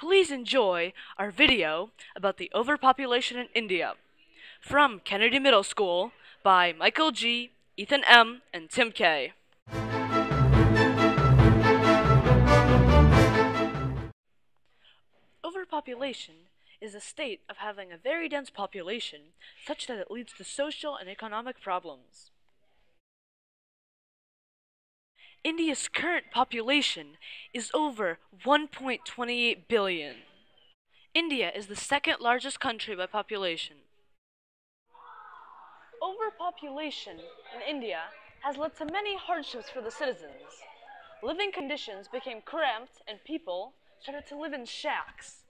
Please enjoy our video about the overpopulation in India from Kennedy Middle School by Michael G., Ethan M., and Tim K. Overpopulation is a state of having a very dense population such that it leads to social and economic problems. India's current population is over 1.28 billion. India is the second largest country by population. Overpopulation in India has led to many hardships for the citizens. Living conditions became cramped and people started to live in shacks.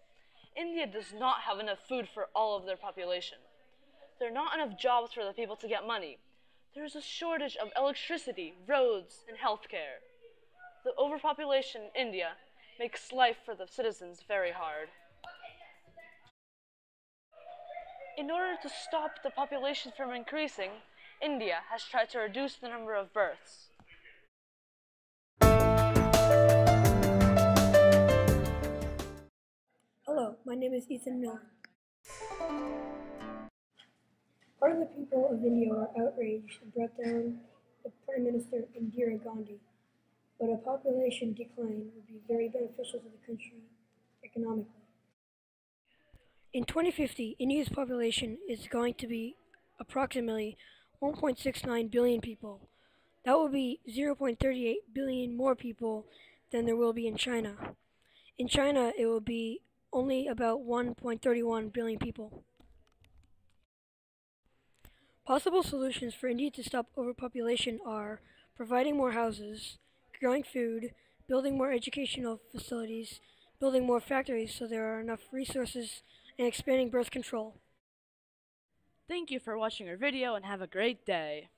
India does not have enough food for all of their population. There are not enough jobs for the people to get money. There is a shortage of electricity, roads, and healthcare. The overpopulation in India makes life for the citizens very hard. In order to stop the population from increasing, India has tried to reduce the number of births. Hello, my name is Ethan Miller. The people of India were outraged and brought down the Prime Minister Indira Gandhi, but a population decline would be very beneficial to the country economically. In 2050, India's population is going to be approximately 1.69 billion people. That will be 0.38 billion more people than there will be in China. In China, it will be only about 1.31 billion people. Possible solutions for India to stop overpopulation are providing more houses, growing food, building more educational facilities, building more factories so there are enough resources, and expanding birth control. Thank you for watching our video and have a great day.